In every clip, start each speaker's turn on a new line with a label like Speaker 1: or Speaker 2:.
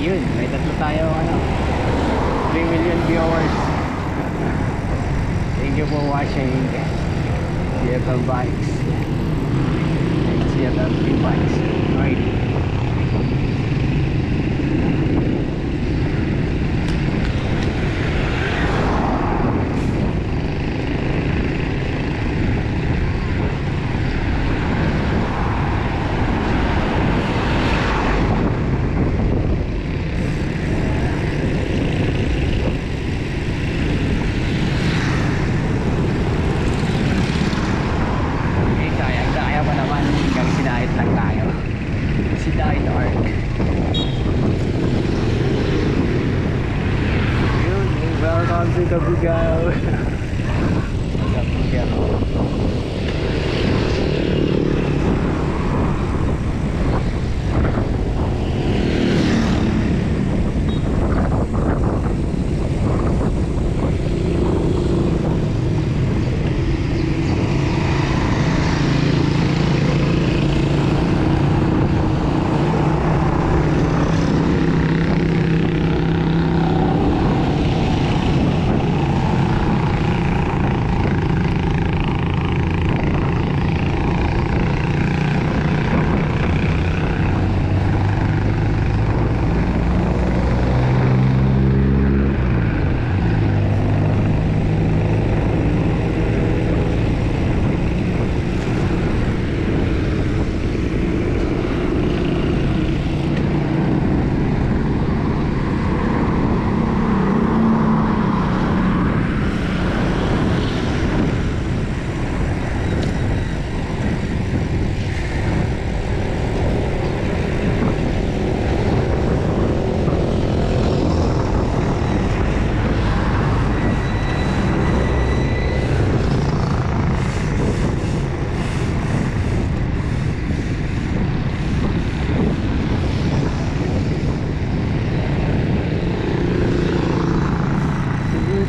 Speaker 1: Yun, may tatlo tayo ano 3 million viewers. Thank you for watching. CFL Bikes. Free Bikes sinahit lang tayo. Sinahit arc. Yun, welcome to Kabugao. Kabugao.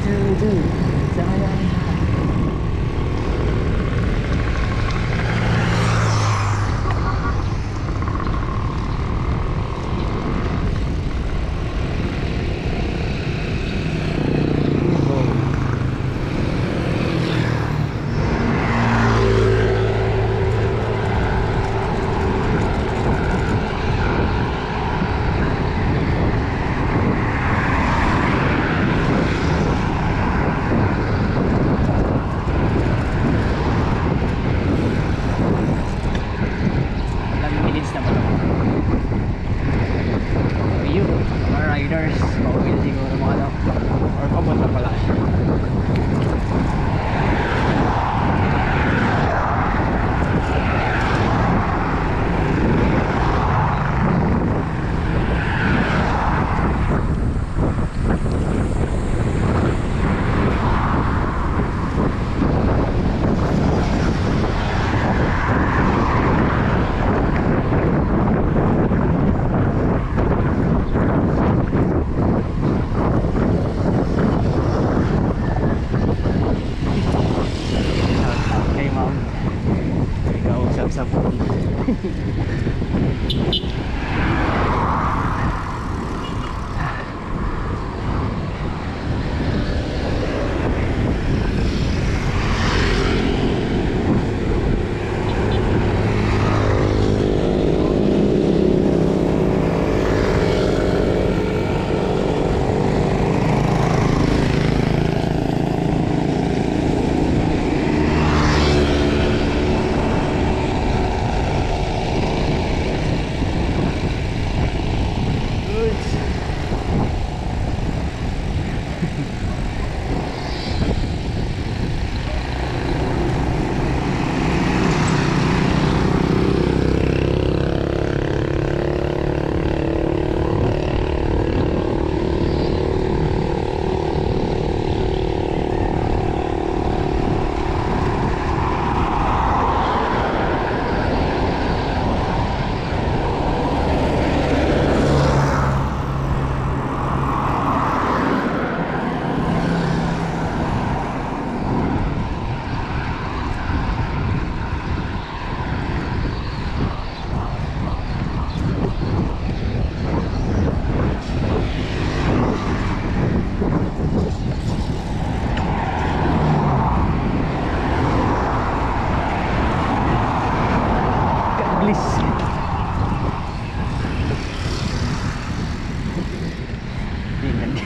Speaker 1: 嘟嘟，怎么样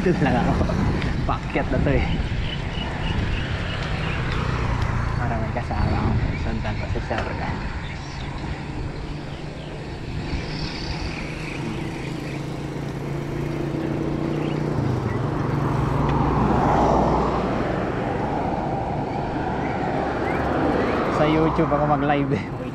Speaker 1: Nandito na lang ako. Pakyat na to eh. Para may kasama ako. Sundan pa si Sarga. Sa YouTube ako mag-live eh.